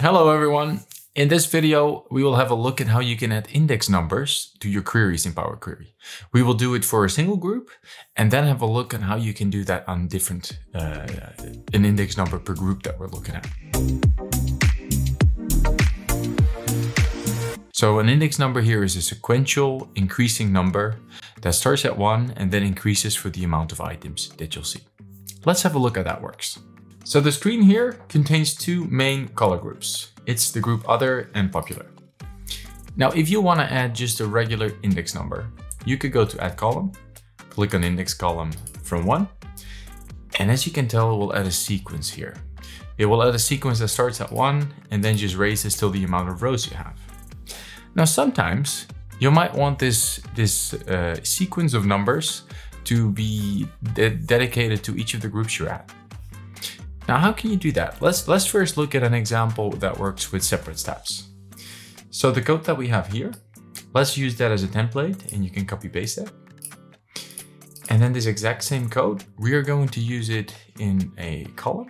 Hello everyone. In this video, we will have a look at how you can add index numbers to your queries in Power Query. We will do it for a single group and then have a look at how you can do that on different, uh, an index number per group that we're looking at. So an index number here is a sequential increasing number that starts at one and then increases for the amount of items that you'll see. Let's have a look at how that works. So the screen here contains two main color groups. It's the group other and popular. Now, if you want to add just a regular index number, you could go to add column, click on index column from one. And as you can tell, it will add a sequence here. It will add a sequence that starts at one and then just raises till the amount of rows you have. Now, sometimes you might want this, this uh, sequence of numbers to be de dedicated to each of the groups you're at. Now, how can you do that? Let's, let's first look at an example that works with separate steps. So the code that we have here, let's use that as a template and you can copy paste it. And then this exact same code, we are going to use it in a column.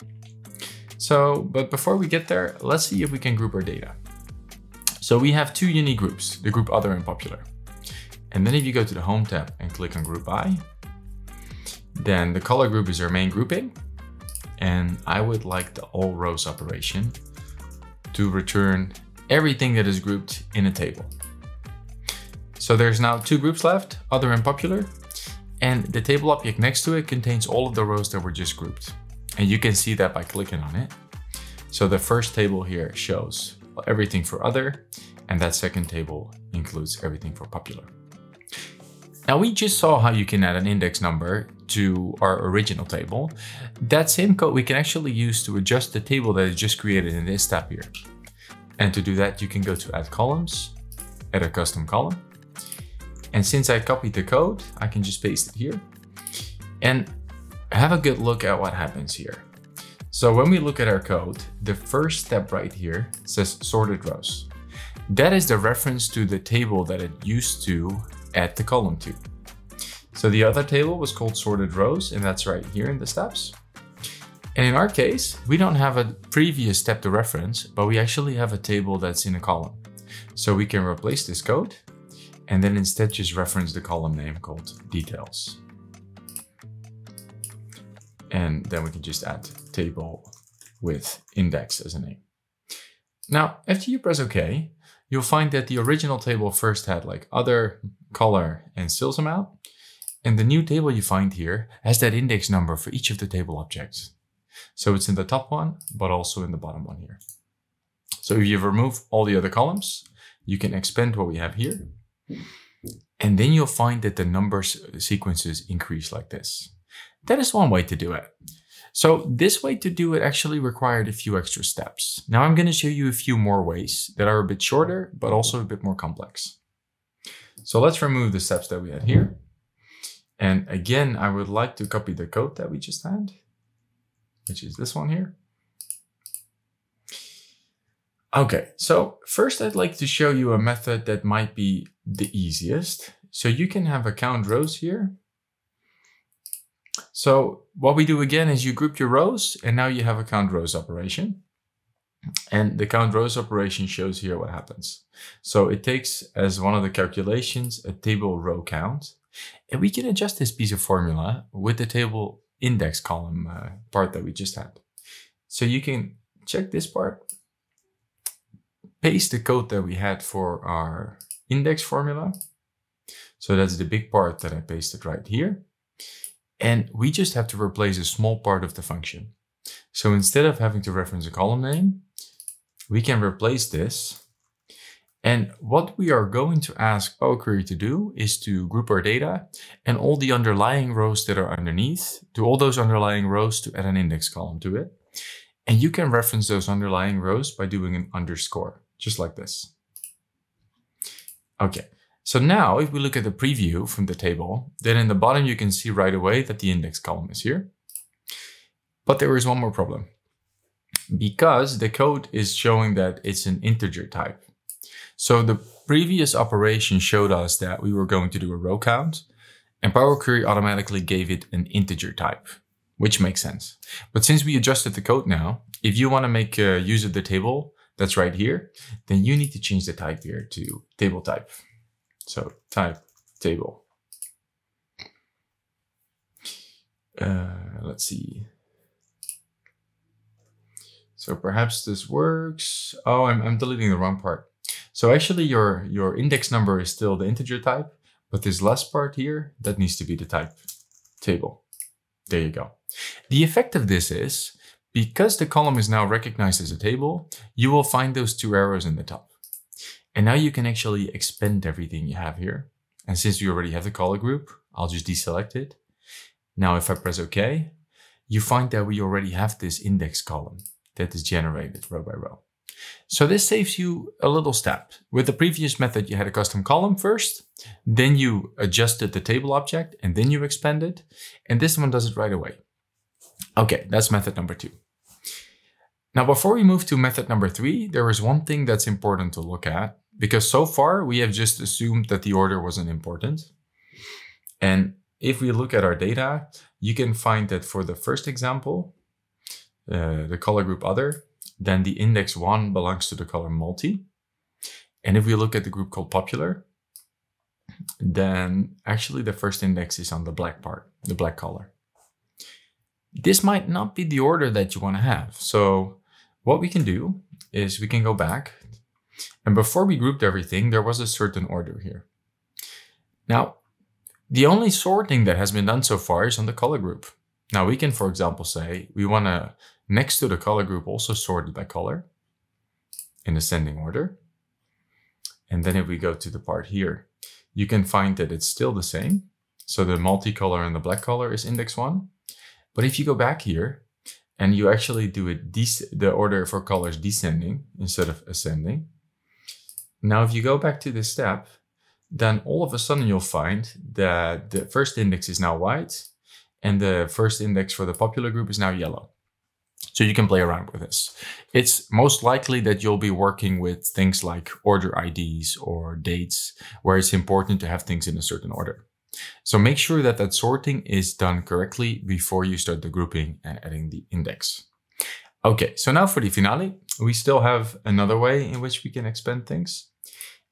So, but before we get there, let's see if we can group our data. So we have two unique groups, the group other and popular. And then if you go to the home tab and click on group by, then the color group is our main grouping and I would like the all rows operation to return everything that is grouped in a table. So there's now two groups left, other and popular, and the table object next to it contains all of the rows that were just grouped. And you can see that by clicking on it. So the first table here shows everything for other, and that second table includes everything for popular. Now we just saw how you can add an index number to our original table. That same code we can actually use to adjust the table that is just created in this tab here. And to do that, you can go to add columns, add a custom column. And since I copied the code, I can just paste it here and have a good look at what happens here. So when we look at our code, the first step right here says sorted rows. That is the reference to the table that it used to add the column to. So the other table was called sorted rows, and that's right here in the steps. And in our case, we don't have a previous step to reference, but we actually have a table that's in a column. So we can replace this code and then instead just reference the column name called details. And then we can just add table with index as a name. Now, after you press OK, you'll find that the original table first had like other, color, and sales amount. And the new table you find here has that index number for each of the table objects. So it's in the top one, but also in the bottom one here. So if you remove all the other columns, you can expand what we have here. And then you'll find that the numbers sequences increase like this. That is one way to do it. So this way to do it actually required a few extra steps. Now I'm going to show you a few more ways that are a bit shorter, but also a bit more complex. So let's remove the steps that we had here. And again, I would like to copy the code that we just had, which is this one here. Okay, so first I'd like to show you a method that might be the easiest. So you can have a count rows here so what we do again is you group your rows and now you have a count rows operation. And the count rows operation shows here what happens. So it takes as one of the calculations a table row count. And we can adjust this piece of formula with the table index column uh, part that we just had. So you can check this part, paste the code that we had for our index formula. So that's the big part that I pasted right here. And we just have to replace a small part of the function. So instead of having to reference a column name, we can replace this. And what we are going to ask Power Query to do is to group our data and all the underlying rows that are underneath, to all those underlying rows to add an index column to it. And you can reference those underlying rows by doing an underscore, just like this. Okay, so now if we look at the preview from the table, then in the bottom you can see right away that the index column is here. But there is one more problem because the code is showing that it's an integer type. So the previous operation showed us that we were going to do a row count and Power Query automatically gave it an integer type, which makes sense. But since we adjusted the code now, if you want to make use of the table that's right here, then you need to change the type here to table type. So type table. Uh, let's see. So perhaps this works. Oh, I'm, I'm deleting the wrong part. So actually your, your index number is still the integer type, but this last part here, that needs to be the type table. There you go. The effect of this is, because the column is now recognized as a table, you will find those two arrows in the top. And now you can actually expand everything you have here. And since you already have the color group, I'll just deselect it. Now if I press OK, you find that we already have this index column that is generated row by row. So this saves you a little step. With the previous method, you had a custom column first, then you adjusted the table object, and then you expanded. And this one does it right away. Okay, that's method number two. Now, before we move to method number three, there is one thing that's important to look at because so far we have just assumed that the order wasn't important. And if we look at our data, you can find that for the first example, uh, the color group other, then the index one belongs to the color multi. And if we look at the group called popular, then actually the first index is on the black part, the black color. This might not be the order that you want to have. So what we can do is we can go back and before we grouped everything, there was a certain order here. Now, the only sorting that has been done so far is on the color group. Now we can, for example, say we want to, next to the color group, also sort it by color in ascending order. And then if we go to the part here, you can find that it's still the same. So the multicolor and the black color is index one. But if you go back here and you actually do it, the order for colors descending instead of ascending. Now, if you go back to this step, then all of a sudden you'll find that the first index is now white and the first index for the popular group is now yellow. So you can play around with this. It's most likely that you'll be working with things like order IDs or dates, where it's important to have things in a certain order. So make sure that that sorting is done correctly before you start the grouping and adding the index. Okay, so now for the finale, we still have another way in which we can expand things.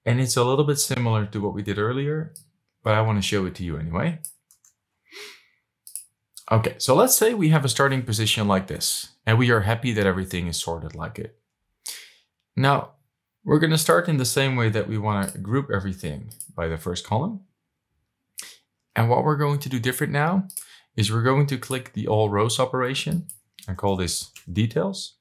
And it's a little bit similar to what we did earlier, but I want to show it to you anyway. Okay, so let's say we have a starting position like this, and we are happy that everything is sorted like it. Now, we're going to start in the same way that we want to group everything by the first column. And what we're going to do different now is we're going to click the all rows operation and call this details.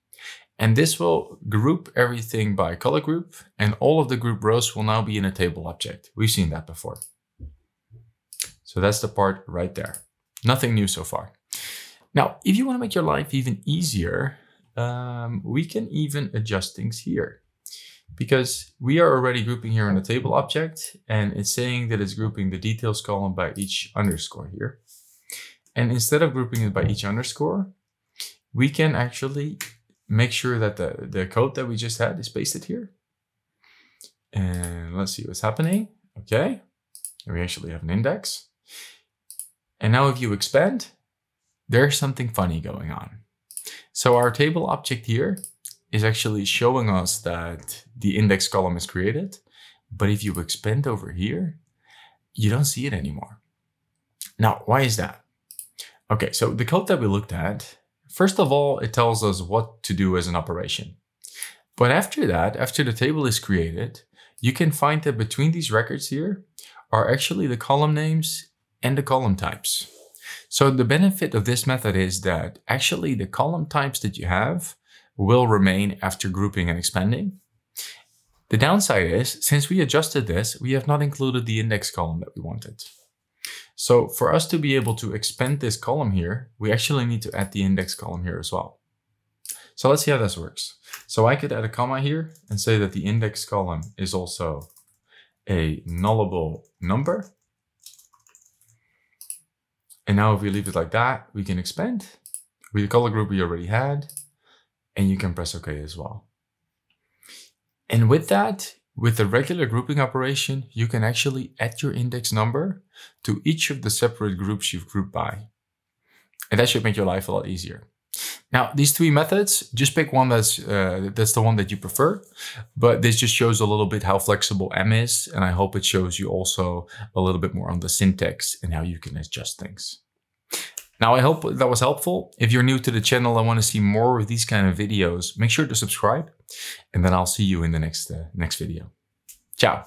And this will group everything by color group and all of the group rows will now be in a table object. We've seen that before. So that's the part right there. Nothing new so far. Now, if you want to make your life even easier, um, we can even adjust things here because we are already grouping here on a table object and it's saying that it's grouping the details column by each underscore here. And instead of grouping it by each underscore, we can actually make sure that the, the code that we just had is pasted here. And let's see what's happening. Okay, we actually have an index. And now if you expand, there's something funny going on. So our table object here is actually showing us that the index column is created. But if you expand over here, you don't see it anymore. Now, why is that? Okay, so the code that we looked at, first of all, it tells us what to do as an operation. But after that, after the table is created, you can find that between these records here are actually the column names and the column types. So the benefit of this method is that actually the column types that you have will remain after grouping and expanding. The downside is, since we adjusted this, we have not included the index column that we wanted. So for us to be able to expand this column here, we actually need to add the index column here as well. So let's see how this works. So I could add a comma here and say that the index column is also a nullable number. And now if we leave it like that, we can expand with the color group we already had, and you can press OK as well. And with that, with the regular grouping operation, you can actually add your index number to each of the separate groups you've grouped by. And that should make your life a lot easier. Now, these three methods, just pick one that's uh, that's the one that you prefer. But this just shows a little bit how flexible M is, and I hope it shows you also a little bit more on the syntax and how you can adjust things. Now, I hope that was helpful. If you're new to the channel and want to see more of these kind of videos, make sure to subscribe and then I'll see you in the next, uh, next video. Ciao.